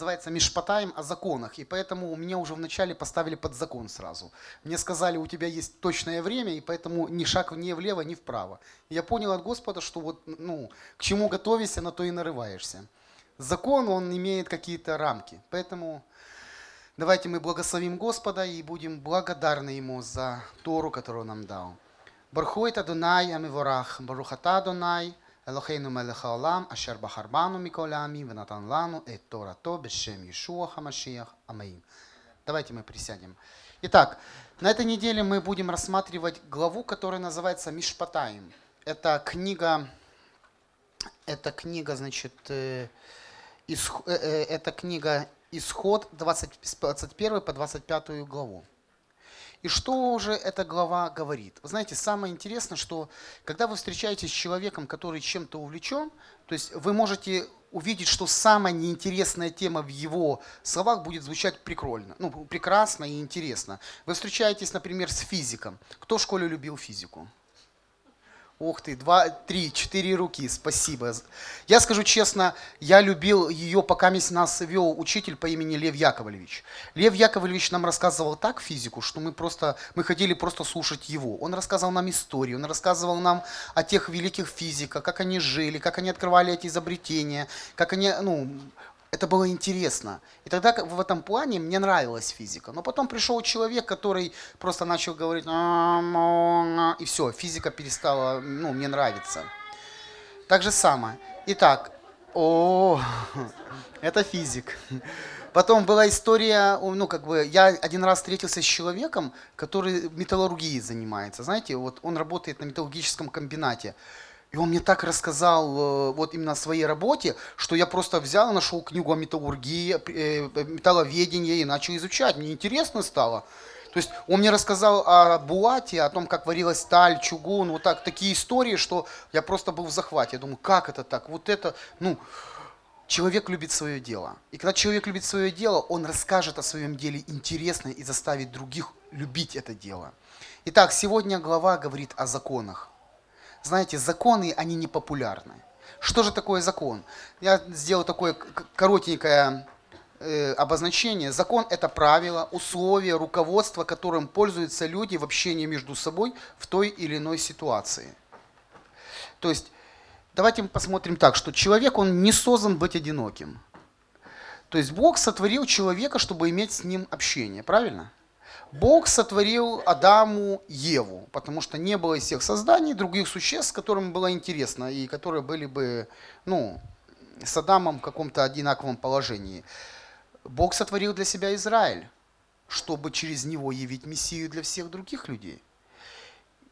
называется Мишпатаем о законах, и поэтому меня уже вначале поставили под закон сразу. Мне сказали, у тебя есть точное время, и поэтому ни шаг ни влево, ни вправо. Я понял от Господа, что вот, ну, к чему готовишься, на то и нарываешься. Закон, он имеет какие-то рамки, поэтому давайте мы благословим Господа и будем благодарны Ему за Тору, которую Он нам дал. Бархует Адонай Амиворах, Барухата Адонай, Элохейну мелеха олам, ашер бахарбану миколями, венатан лану, эт тора то, бешем Ишуа хамашиях, амаим. Давайте мы присядем. Итак, на этой неделе мы будем рассматривать главу, которая называется Мишпатаим. Это книга, это книга, значит, э, исх, э, э, это книга Исход 20, 21 по 25 главу. И что же эта глава говорит? Вы знаете, самое интересное, что когда вы встречаетесь с человеком, который чем-то увлечен, то есть вы можете увидеть, что самая неинтересная тема в его словах будет звучать прикольно, ну, прекрасно и интересно. Вы встречаетесь, например, с физиком. Кто в школе любил физику? Ух ты, два, три, четыре руки, спасибо. Я скажу честно, я любил ее, пока нас вел учитель по имени Лев Яковлевич. Лев Яковлевич нам рассказывал так физику, что мы просто, мы хотели просто слушать его. Он рассказывал нам историю, он рассказывал нам о тех великих физиках, как они жили, как они открывали эти изобретения, как они, ну, это было интересно. И тогда в этом плане мне нравилась физика. Но потом пришел человек, который просто начал говорить, и все, физика перестала ну, мне нравиться. Так же самое. Итак, о, это физик. Потом была история, ну, как бы, я один раз встретился с человеком, который металлургией занимается. Знаете, вот он работает на металлургическом комбинате. И он мне так рассказал э, вот именно о своей работе, что я просто взял, нашел книгу о металлургии, э, металловедении и начал изучать. Мне интересно стало. То есть он мне рассказал о Булате, о том, как варилась сталь, чугун, вот так, такие истории, что я просто был в захвате. Я думаю, как это так? Вот это, ну, человек любит свое дело. И когда человек любит свое дело, он расскажет о своем деле интересно и заставит других любить это дело. Итак, сегодня глава говорит о законах. Знаете, законы, они не популярны. Что же такое закон? Я сделал такое коротенькое э, обозначение. Закон – это правила, условия, руководство, которым пользуются люди в общении между собой в той или иной ситуации. То есть, давайте мы посмотрим так, что человек, он не создан быть одиноким. То есть Бог сотворил человека, чтобы иметь с ним общение, правильно? Бог сотворил Адаму Еву, потому что не было из всех созданий других существ, которым было интересно и которые были бы ну, с Адамом в каком-то одинаковом положении. Бог сотворил для себя Израиль, чтобы через него явить Мессию для всех других людей.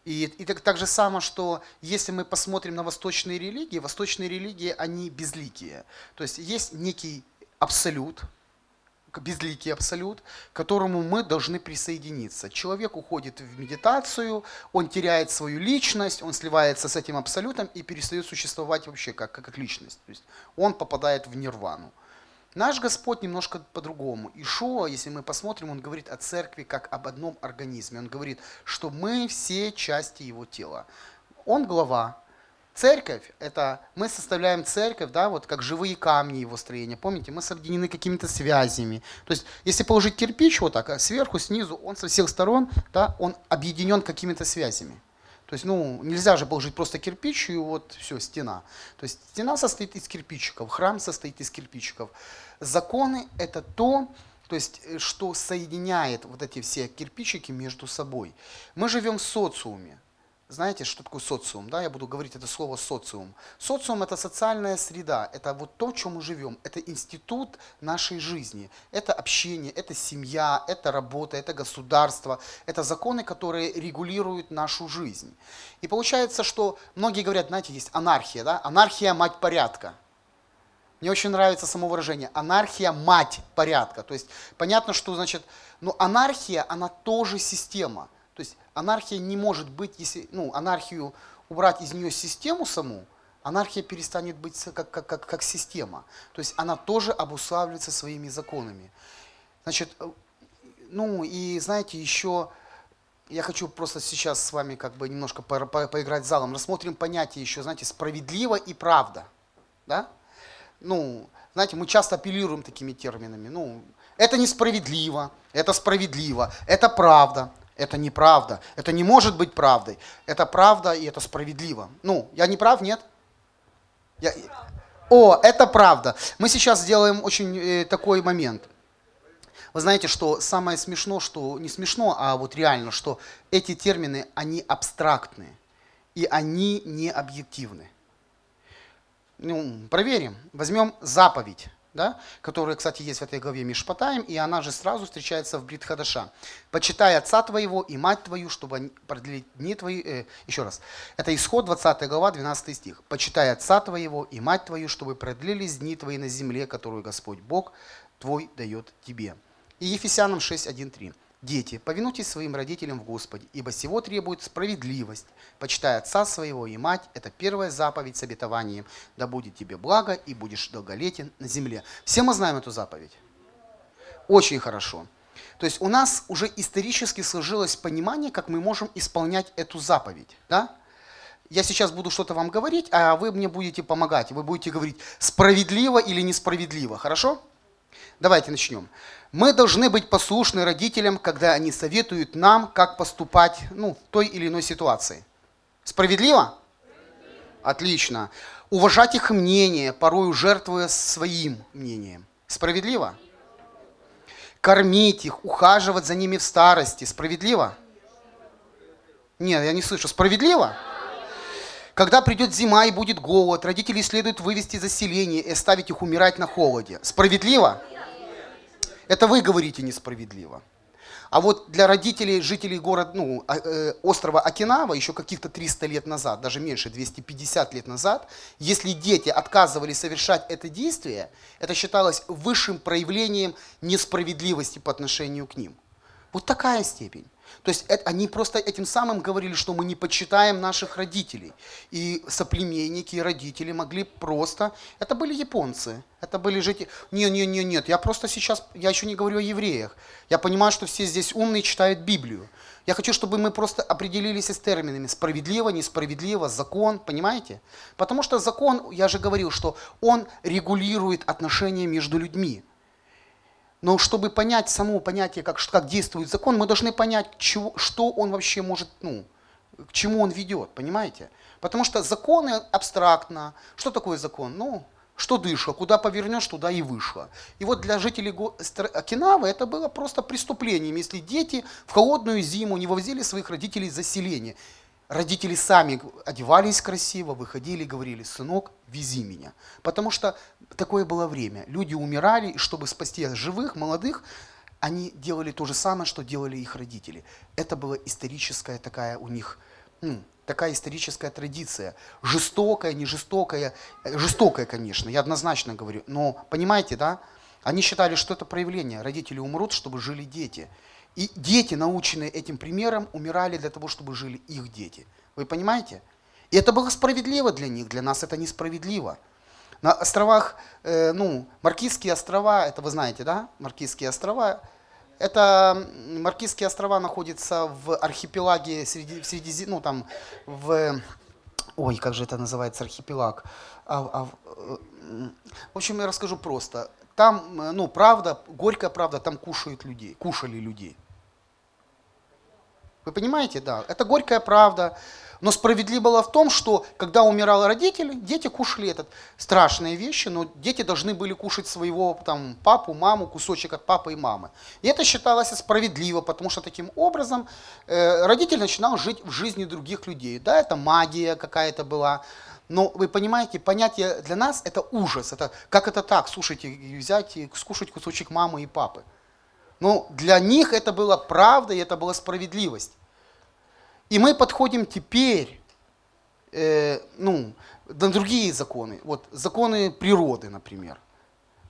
И, и так, так же само, что если мы посмотрим на восточные религии, восточные религии, они безликие. То есть есть некий абсолют – безликий абсолют, к которому мы должны присоединиться. Человек уходит в медитацию, он теряет свою личность, он сливается с этим абсолютом и перестает существовать вообще как, как личность. То есть он попадает в нирвану. Наш Господь немножко по-другому. Ишуа, если мы посмотрим, он говорит о церкви как об одном организме. Он говорит, что мы все части его тела. Он глава, Церковь – это мы составляем церковь, да, вот как живые камни его строения. Помните, мы соединены какими-то связями. То есть, если положить кирпич вот так, а сверху, снизу, он со всех сторон, да, он объединен какими-то связями. То есть, ну, нельзя же положить просто кирпич и вот все, стена. То есть, стена состоит из кирпичиков, храм состоит из кирпичиков. Законы – это то, то есть, э, что соединяет вот эти все кирпичики между собой. Мы живем в социуме. Знаете, что такое социум? Да, я буду говорить это слово социум. Социум это социальная среда, это вот то, в чем мы живем, это институт нашей жизни, это общение, это семья, это работа, это государство, это законы, которые регулируют нашу жизнь. И получается, что многие говорят, знаете, есть анархия, да? анархия мать порядка. Мне очень нравится само выражение. Анархия – мать порядка. То есть понятно, что значит, но анархия, она тоже система. То есть анархия не может быть, если ну, анархию убрать из нее систему саму, анархия перестанет быть как, как, как, как система. То есть она тоже обуславливается своими законами. Значит, э, ну и знаете, еще я хочу просто сейчас с вами как бы немножко по, по, поиграть залом. Рассмотрим понятие еще, знаете, справедливо и правда. Да? Ну, знаете, мы часто апеллируем такими терминами. Ну, это несправедливо, это справедливо, это правда, это неправда, это не может быть правдой. Это правда и это справедливо. Ну, я не прав, нет? Я... О, это правда. Мы сейчас сделаем очень э, такой момент. Вы знаете, что самое смешно, что не смешно, а вот реально, что эти термины, они абстрактные и они не объективны. Ну, проверим. Возьмем заповедь да, которая, кстати, есть в этой главе Мишпатаем, и она же сразу встречается в Бритхадаша. «Почитай отца твоего и мать твою, чтобы продлить дни твои...» э, Еще раз. Это исход 20 глава, 12 стих. «Почитай отца твоего и мать твою, чтобы продлились дни твои на земле, которую Господь Бог твой дает тебе». И Ефесянам 6, 1, 3. Дети, повинуйтесь своим родителям в Господе, ибо сего требует справедливость. Почитай отца своего и мать, это первая заповедь с обетованием. Да будет тебе благо, и будешь долголетен на земле. Все мы знаем эту заповедь? Очень хорошо. То есть у нас уже исторически сложилось понимание, как мы можем исполнять эту заповедь. Да? Я сейчас буду что-то вам говорить, а вы мне будете помогать. Вы будете говорить, справедливо или несправедливо. Хорошо? Давайте начнем. Мы должны быть послушны родителям, когда они советуют нам, как поступать ну, в той или иной ситуации. Справедливо? Отлично. Уважать их мнение, порою жертвуя своим мнением. Справедливо? Кормить их, ухаживать за ними в старости. Справедливо? Нет, я не слышу. Справедливо? Когда придет зима и будет голод, родителей следует вывести из заселение и оставить их умирать на холоде. Справедливо? Это вы говорите несправедливо. А вот для родителей, жителей города, ну, а, э, острова Окинава еще каких-то 300 лет назад, даже меньше, 250 лет назад, если дети отказывались совершать это действие, это считалось высшим проявлением несправедливости по отношению к ним. Вот такая степень. То есть это, они просто этим самым говорили, что мы не почитаем наших родителей. И соплеменники, и родители могли просто... Это были японцы, это были жители... Нет, нет, нет, нет, я просто сейчас... Я еще не говорю о евреях. Я понимаю, что все здесь умные читают Библию. Я хочу, чтобы мы просто определились с терминами справедливо, несправедливо, закон, понимаете? Потому что закон, я же говорил, что он регулирует отношения между людьми. Но чтобы понять само понятие, как, как действует закон, мы должны понять, чего, что он вообще может, ну, к чему он ведет, понимаете? Потому что законы абстрактно. Что такое закон? Ну, что дышло, куда повернешь, туда и вышло. И вот для жителей Окинавы это было просто преступлением, если дети в холодную зиму не вывозили своих родителей из заселения. Родители сами одевались красиво, выходили говорили, сынок, вези меня. Потому что такое было время. Люди умирали, и чтобы спасти живых, молодых, они делали то же самое, что делали их родители. Это была историческая такая у них, ну, такая историческая традиция. Жестокая, не жестокая. Э, жестокая, конечно, я однозначно говорю. Но понимаете, да? Они считали, что это проявление. Родители умрут, чтобы жили дети. И дети, наученные этим примером, умирали для того, чтобы жили их дети. Вы понимаете? И это было справедливо для них, для нас это несправедливо. На островах, э, ну, Маркизские острова, это вы знаете, да? Маркизские острова, это Маркизские острова находятся в архипелаге среди, в среди, ну там в, ой, как же это называется архипелаг? А, а, э, в общем, я расскажу просто. Там, ну, правда, горькая правда, там кушают людей, кушали людей. Вы понимаете, да, это горькая правда. Но справедливо было в том, что когда умирал родители, дети кушали этот страшные вещи, но дети должны были кушать своего там, папу, маму, кусочек от папы и мамы. И это считалось справедливо, потому что таким образом э, родитель начинал жить в жизни других людей. Да, это магия какая-то была. Но вы понимаете, понятие для нас это ужас. Это, как это так, слушайте, взять и скушать кусочек мамы и папы. Но для них это была правда и это была справедливость. И мы подходим теперь, э, ну, на другие законы. Вот законы природы, например.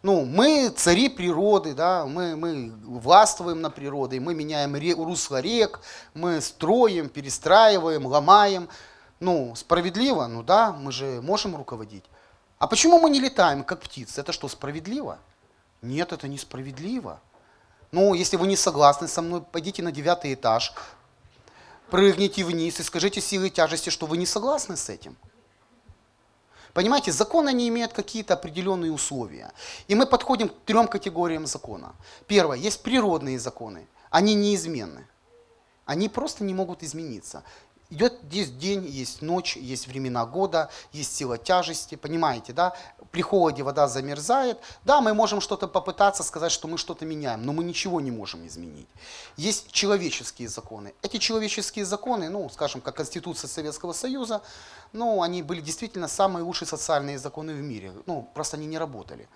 Ну, мы цари природы, да, мы, мы властвуем на природе, мы меняем русло рек, мы строим, перестраиваем, ломаем. Ну, справедливо, ну да, мы же можем руководить. А почему мы не летаем, как птицы? Это что, справедливо? Нет, это несправедливо. Ну, если вы не согласны со мной, пойдите на девятый этаж, прыгните вниз и скажите силой тяжести, что вы не согласны с этим. Понимаете, законы не имеют какие-то определенные условия. И мы подходим к трем категориям закона. Первое, есть природные законы, они неизменны. Они просто не могут измениться. Идет есть день, есть ночь, есть времена года, есть сила тяжести, понимаете, да? При холоде вода замерзает. Да, мы можем что-то попытаться сказать, что мы что-то меняем, но мы ничего не можем изменить. Есть человеческие законы. Эти человеческие законы, ну, скажем, как Конституция Советского Союза, ну, они были действительно самые лучшие социальные законы в мире. Ну, просто они не работали.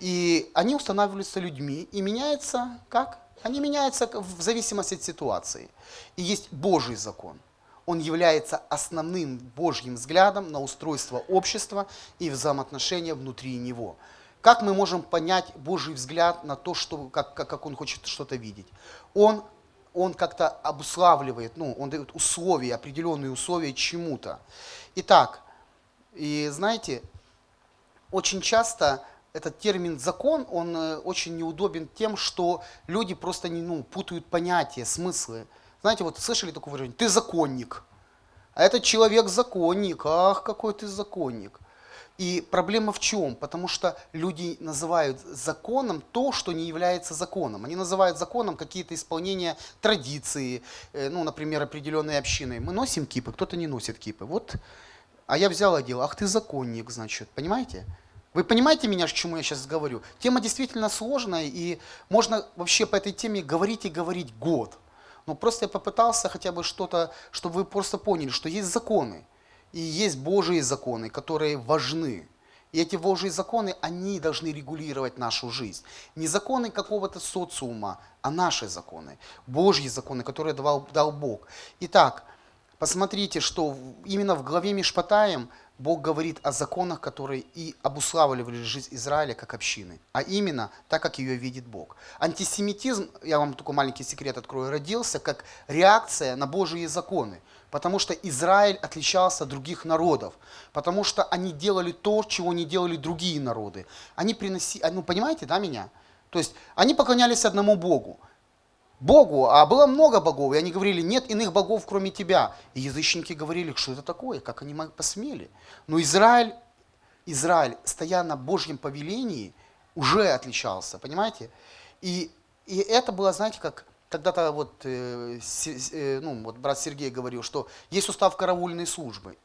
И они устанавливаются людьми и меняются как? Они меняются в зависимости от ситуации. И есть Божий закон – он является основным Божьим взглядом на устройство общества и взаимоотношения внутри него. Как мы можем понять Божий взгляд на то, что, как, как, как Он хочет что-то видеть? Он, он как-то обуславливает, ну, он дает условия, определенные условия чему-то. Итак, и знаете, очень часто этот термин закон, он э, очень неудобен тем, что люди просто не, ну, путают понятия, смыслы. Знаете, вот слышали такое выражение? Ты законник. А этот человек законник. Ах, какой ты законник. И проблема в чем? Потому что люди называют законом то, что не является законом. Они называют законом какие-то исполнения традиции, э, ну, например, определенной общины. Мы носим кипы, кто-то не носит кипы. Вот, а я взял и делал, ах ты законник, значит, понимаете? Вы понимаете меня, к чему я сейчас говорю? Тема действительно сложная, и можно вообще по этой теме говорить и говорить год. Но просто я попытался хотя бы что-то, чтобы вы просто поняли, что есть законы. И есть Божьи законы, которые важны. И эти Божьи законы, они должны регулировать нашу жизнь. Не законы какого-то социума, а наши законы. Божьи законы, которые давал, дал Бог. Итак, посмотрите, что именно в главе Мишпатаем Бог говорит о законах, которые и обуславливали жизнь Израиля как общины, а именно так, как ее видит Бог. Антисемитизм, я вам только маленький секрет открою, родился как реакция на Божьи законы, потому что Израиль отличался от других народов, потому что они делали то, чего не делали другие народы. Они приносили, ну понимаете, да, меня? То есть они поклонялись одному Богу. Богу, а было много богов, и они говорили, нет иных богов, кроме тебя. И язычники говорили, что это такое, как они посмели. Но Израиль, Израиль, стоя на Божьем повелении, уже отличался, понимаете? И, и это было, знаете, как когда-то вот, э, э, ну, вот брат Сергей говорил, что есть устав караульной службы,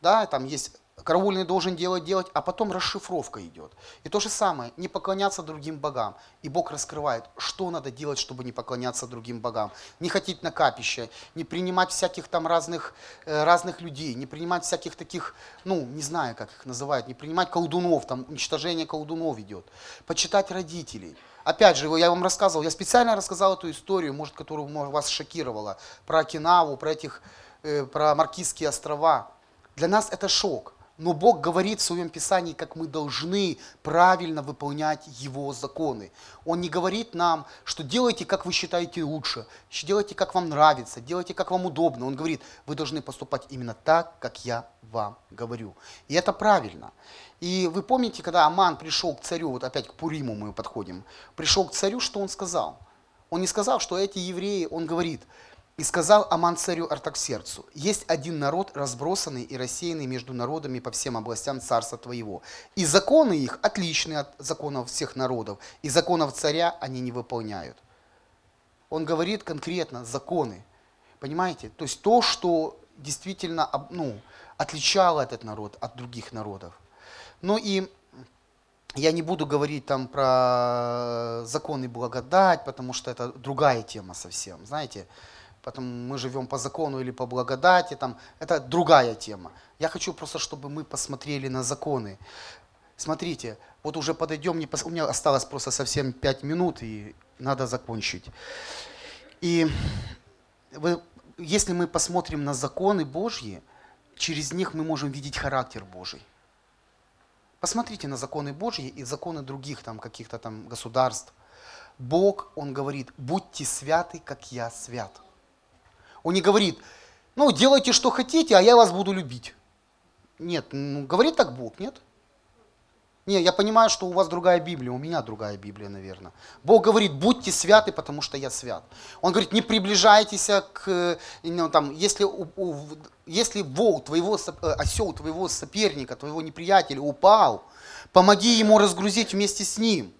да, там есть караульный должен делать, делать, а потом расшифровка идет. И то же самое, не поклоняться другим богам. И Бог раскрывает, что надо делать, чтобы не поклоняться другим богам. Не ходить на капище, не принимать всяких там разных, э, разных людей, не принимать всяких таких, ну, не знаю, как их называют, не принимать колдунов, там уничтожение колдунов идет. Почитать родителей. Опять же, я вам рассказывал, я специально рассказал эту историю, может, которую вас шокировала, про Окинаву, про этих, э, про Маркизские острова. Для нас это шок. Но Бог говорит в своем Писании, как мы должны правильно выполнять Его законы. Он не говорит нам, что делайте, как вы считаете лучше, делайте, как вам нравится, делайте, как вам удобно. Он говорит, вы должны поступать именно так, как я вам говорю. И это правильно. И вы помните, когда Аман пришел к царю, вот опять к Пуриму мы подходим, пришел к царю, что он сказал? Он не сказал, что эти евреи, он говорит, и сказал Аман царю Артаксерцу, есть один народ, разбросанный и рассеянный между народами по всем областям царства твоего. И законы их отличны от законов всех народов, и законов царя они не выполняют. Он говорит конкретно законы. Понимаете? То есть то, что действительно ну, отличало этот народ от других народов. Ну и я не буду говорить там про законы благодать, потому что это другая тема совсем. Знаете, потом мы живем по закону или по благодати, там, это другая тема. Я хочу просто, чтобы мы посмотрели на законы. Смотрите, вот уже подойдем, не пос... у меня осталось просто совсем 5 минут, и надо закончить. И вы, если мы посмотрим на законы Божьи, через них мы можем видеть характер Божий. Посмотрите на законы Божьи и законы других там каких-то там государств. Бог, Он говорит, будьте святы, как я свят. Он не говорит, ну, делайте, что хотите, а я вас буду любить. Нет, ну, говорит так Бог, нет? Не, я понимаю, что у вас другая Библия, у меня другая Библия, наверное. Бог говорит, будьте святы, потому что я свят. Он говорит, не приближайтесь к, ну, там, если, у, у, если вол твоего, э, осел твоего соперника, твоего неприятеля упал, помоги ему разгрузить вместе с ним.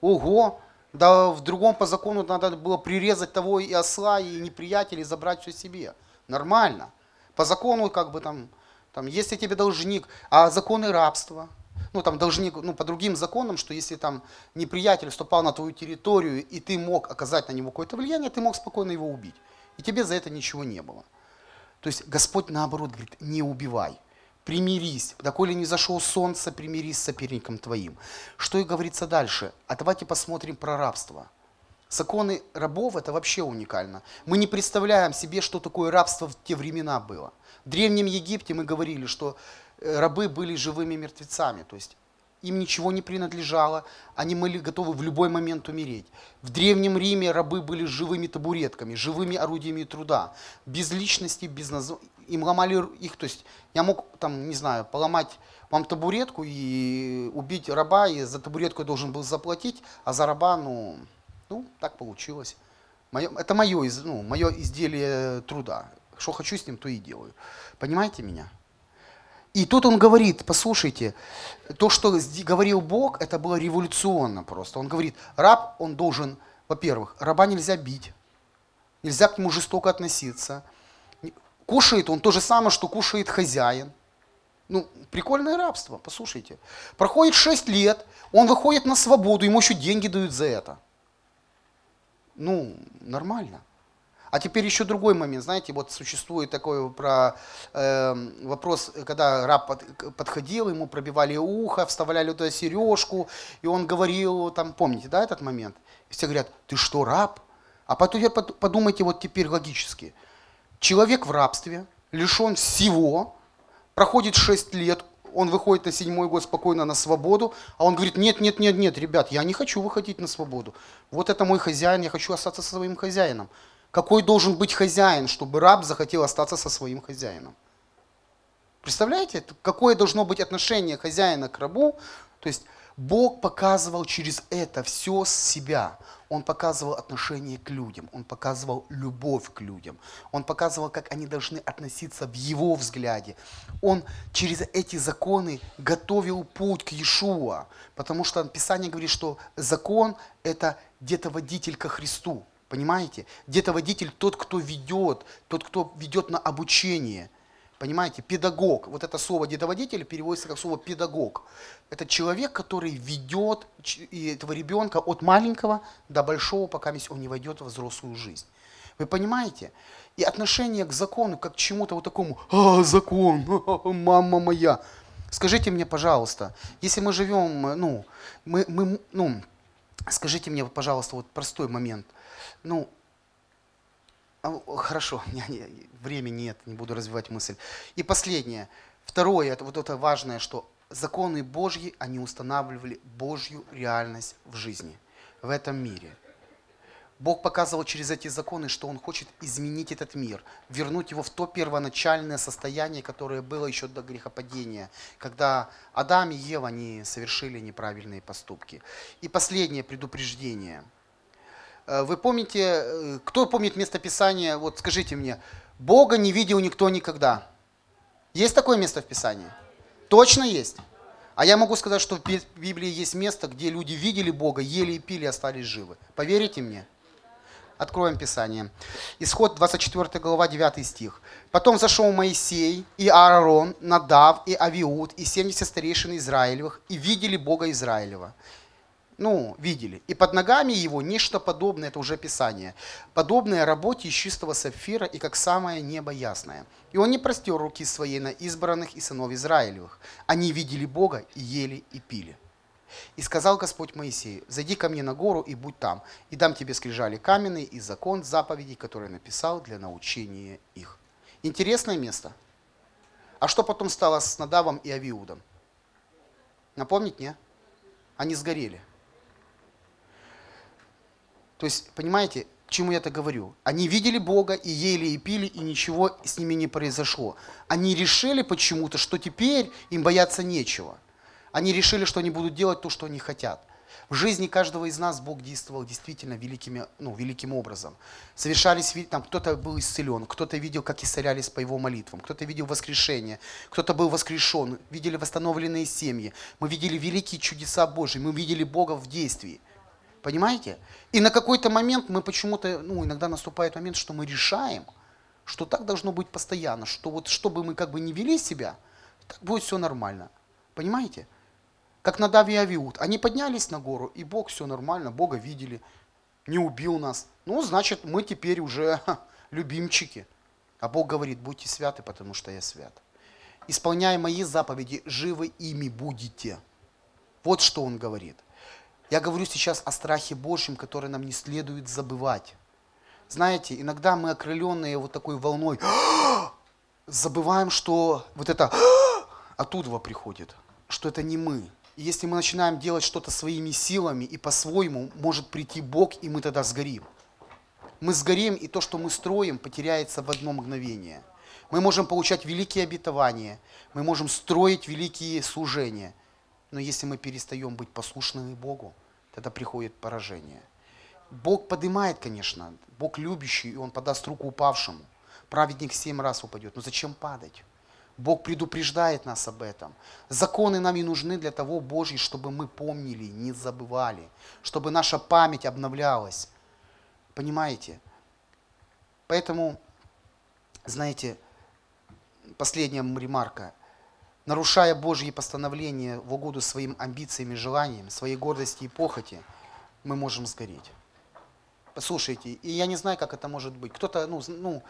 Ого, да в другом по закону надо было прирезать того и осла, и неприятеля, и забрать все себе. Нормально. По закону, как бы там, там, если тебе должник, а законы рабства, ну там должник, ну по другим законам, что если там неприятель вступал на твою территорию, и ты мог оказать на него какое-то влияние, ты мог спокойно его убить. И тебе за это ничего не было. То есть Господь наоборот говорит, не убивай, примирись, доколе не зашел солнце, примирись с соперником твоим. Что и говорится дальше? А давайте посмотрим про рабство. Законы рабов это вообще уникально. Мы не представляем себе, что такое рабство в те времена было. В Древнем Египте мы говорили, что э, рабы были живыми мертвецами, то есть им ничего не принадлежало, они были готовы в любой момент умереть. В Древнем Риме рабы были живыми табуретками, живыми орудиями труда, без личности, без наз... им ломали их, то есть я мог там, не знаю, поломать вам табуретку и убить раба, и за табуретку я должен был заплатить, а за раба, ну, ну, так получилось. Мое, это мое, ну, мое изделие труда. Что хочу с ним, то и делаю. Понимаете меня? И тут он говорит, послушайте, то, что говорил Бог, это было революционно просто. Он говорит, раб, он должен, во-первых, раба нельзя бить, нельзя к нему жестоко относиться. Кушает он то же самое, что кушает хозяин. Ну, прикольное рабство, послушайте. Проходит 6 лет, он выходит на свободу, ему еще деньги дают за это. Ну, нормально. А теперь еще другой момент, знаете, вот существует такой про э, вопрос, когда раб под, подходил, ему пробивали ухо, вставляли туда сережку, и он говорил, там, помните, да, этот момент? И все говорят, ты что, раб? А потом подумайте вот теперь логически. Человек в рабстве, лишен всего, проходит 6 лет, он выходит на седьмой год спокойно на свободу, а он говорит, нет, нет, нет, нет, ребят, я не хочу выходить на свободу. Вот это мой хозяин, я хочу остаться со своим хозяином. Какой должен быть хозяин, чтобы раб захотел остаться со своим хозяином? Представляете, какое должно быть отношение хозяина к рабу? То есть Бог показывал через это все себя. Он показывал отношение к людям, он показывал любовь к людям, он показывал, как они должны относиться в его взгляде. Он через эти законы готовил путь к Иешуа, потому что Писание говорит, что закон – это где-то водитель ко Христу. Понимаете? Где-то водитель тот, кто ведет, тот, кто ведет на обучение. Понимаете? Педагог. Вот это слово дедоводитель переводится как слово педагог. Это человек, который ведет этого ребенка от маленького до большого, пока он не войдет в взрослую жизнь. Вы понимаете? И отношение к закону, как к чему-то вот такому, а, закон, мама моя. Скажите мне, пожалуйста, если мы живем, ну, мы, мы, ну, скажите мне, пожалуйста, вот простой момент – ну, а, хорошо, не, не, времени нет, не буду развивать мысль. И последнее. Второе, это вот это важное, что законы Божьи, они устанавливали Божью реальность в жизни, в этом мире. Бог показывал через эти законы, что Он хочет изменить этот мир, вернуть его в то первоначальное состояние, которое было еще до грехопадения, когда Адам и Ева они совершили неправильные поступки. И последнее предупреждение – вы помните, э, кто помнит местописание, вот скажите мне, Бога не видел никто никогда. Есть такое место в Писании? Точно есть. А я могу сказать, что в Библии есть место, где люди видели Бога, ели и пили, остались живы. Поверите мне? Откроем Писание. Исход 24 глава 9 стих. «Потом зашел Моисей и Аарон, Надав и Авиуд и 70 старейшин Израилевых и видели Бога Израилева ну, видели. И под ногами его нечто подобное, это уже Писание, подобное работе из чистого сапфира и как самое небо ясное. И он не простер руки своей на избранных и сынов Израилевых. Они видели Бога и ели и пили. И сказал Господь Моисею, зайди ко мне на гору и будь там, и дам тебе скрижали каменные и закон заповедей, которые написал для научения их. Интересное место. А что потом стало с Надавом и Авиудом? Напомнить, не? Они сгорели. То есть, понимаете, к чему я это говорю? Они видели Бога и ели и пили, и ничего с ними не произошло. Они решили почему-то, что теперь им бояться нечего. Они решили, что они будут делать то, что они хотят. В жизни каждого из нас Бог действовал действительно великими, ну, великим образом. Совершались, там, кто-то был исцелен, кто-то видел, как исцелялись по его молитвам, кто-то видел воскрешение, кто-то был воскрешен, видели восстановленные семьи. Мы видели великие чудеса Божьи, мы видели Бога в действии. Понимаете? И на какой-то момент мы почему-то, ну, иногда наступает момент, что мы решаем, что так должно быть постоянно, что вот чтобы мы как бы не вели себя, так будет все нормально. Понимаете? как Надав и Авиуд. Они поднялись на гору, и Бог, все нормально, Бога видели, не убил нас. Ну, значит, мы теперь уже ха, любимчики. А Бог говорит, будьте святы, потому что я свят. Исполняя мои заповеди, живы ими будете. Вот что Он говорит. Я говорю сейчас о страхе Божьем, который нам не следует забывать. Знаете, иногда мы окрыленные вот такой волной забываем, что вот это оттуда приходит, что это не мы, и если мы начинаем делать что-то своими силами и по-своему, может прийти Бог, и мы тогда сгорим. Мы сгорим, и то, что мы строим, потеряется в одно мгновение. Мы можем получать великие обетования, мы можем строить великие служения. Но если мы перестаем быть послушными Богу, тогда приходит поражение. Бог поднимает, конечно, Бог любящий, и Он подаст руку упавшему. Праведник семь раз упадет. Но зачем падать? Бог предупреждает нас об этом. Законы нам и нужны для того, Божьи, чтобы мы помнили, не забывали, чтобы наша память обновлялась. Понимаете? Поэтому, знаете, последняя ремарка. Нарушая Божьи постановления в угоду своим амбициям и желаниям, своей гордости и похоти, мы можем сгореть. Послушайте, и я не знаю, как это может быть. Кто-то, ну, ну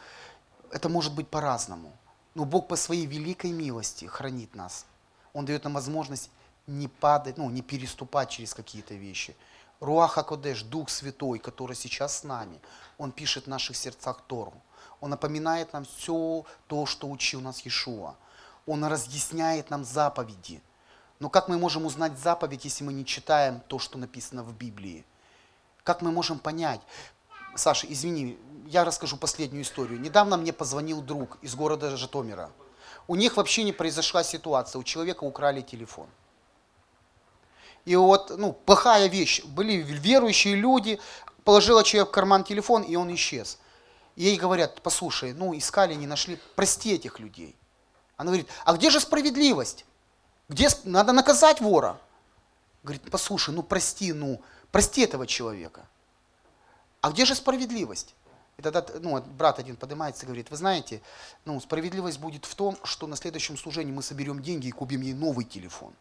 это может быть по-разному. Но Бог по своей великой милости хранит нас. Он дает нам возможность не падать, ну, не переступать через какие-то вещи. Руаха Кодеш, Дух Святой, который сейчас с нами, Он пишет в наших сердцах Тору. Он напоминает нам все то, что учил нас Иешуа. Он разъясняет нам заповеди. Но как мы можем узнать заповедь, если мы не читаем то, что написано в Библии? Как мы можем понять? Саша, извини, я расскажу последнюю историю. Недавно мне позвонил друг из города Житомира. У них вообще не произошла ситуация, у человека украли телефон. И вот, ну, плохая вещь. Были верующие люди, положила человек в карман телефон, и он исчез. Ей говорят, послушай, ну, искали, не нашли, прости этих людей. Она говорит, а где же справедливость? Где надо наказать вора? Говорит, послушай, ну прости, ну, прости этого человека. А где же справедливость? И тогда ну, брат один поднимается и говорит, вы знаете, ну, справедливость будет в том, что на следующем служении мы соберем деньги и купим ей новый телефон.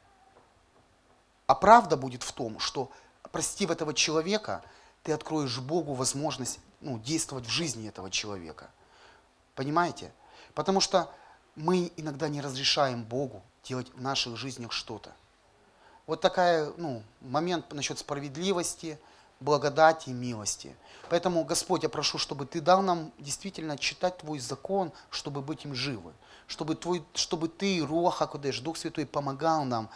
А правда будет в том, что, простив этого человека, ты откроешь Богу возможность ну, действовать в жизни этого человека. Понимаете? Потому что мы иногда не разрешаем Богу делать в наших жизнях что-то. Вот такая, ну, момент насчет справедливости – благодати милости. Поэтому, Господь, я прошу, чтобы Ты дал нам действительно читать Твой закон, чтобы быть им живы. Чтобы, твой, чтобы Ты, Руаха Кодеш, Дух Святой, помогал нам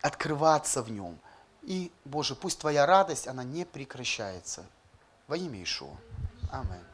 открываться в нем. И, Боже, пусть Твоя радость, она не прекращается. Во имя Ишуа. Аминь.